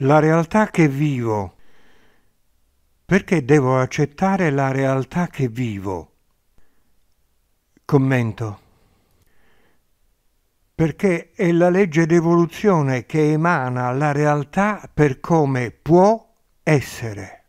La realtà che vivo. Perché devo accettare la realtà che vivo? Commento. Perché è la legge d'evoluzione che emana la realtà per come può essere.